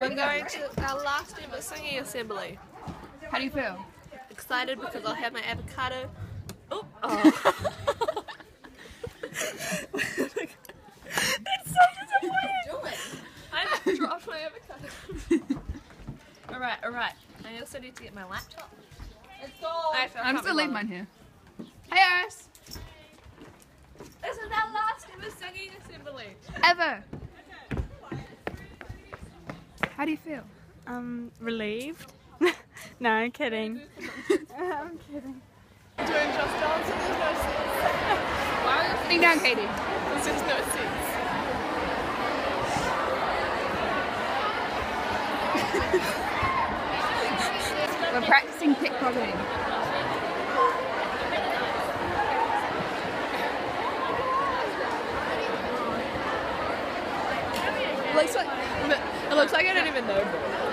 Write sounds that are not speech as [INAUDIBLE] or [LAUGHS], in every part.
We're going to our last ever singing assembly. How do you feel? Excited because I'll have my avocado. Oh, [LAUGHS] it's so disappointing! I dropped my avocado. [LAUGHS] alright, alright. I also need to get my laptop. I have to I'm cover still leave mine. mine here. Hey Iris! This is our last ever singing assembly. Ever! How do you feel? Um, relieved. [LAUGHS] no, I'm kidding. [LAUGHS] I'm kidding. Doing just dance and there's no seats. [LAUGHS] Why are you sitting down, Katie? There's just no seats. We're practicing pickpocketing. It looks like it looks like I don't even know.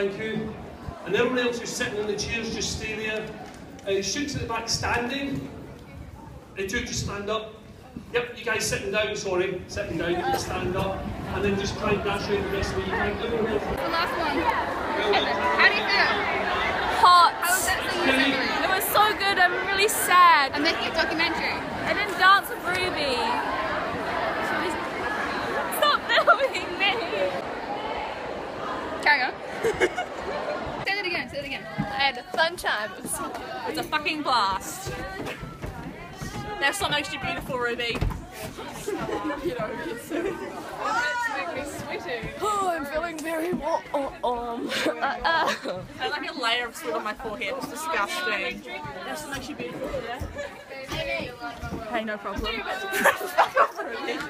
Thank you. And everyone else who's sitting in the chairs, just stay there. Uh, shoot to the back standing. The two just stand up. Yep, you guys sitting down, sorry. Sitting down, you can stand up. And then just try and dash around the best way you can. Everyone. The last one. How do you feel? Hot. How was that singing Kenny. It was so good. I'm really sad. I'm making a documentary. I didn't dance with Ruby. Stop filming me. Carry on. [LAUGHS] say it again, say it again. I had a fun time. It was, it was a fucking blast. That song makes you beautiful, Ruby. [LAUGHS] you know, it's make me sweating. Oh, I'm feeling very warm. Oh, um. [LAUGHS] uh, uh. I like a layer of sweat on my forehead. It's disgusting. That's makes you beautiful, yeah? Hey, no problem. [LAUGHS]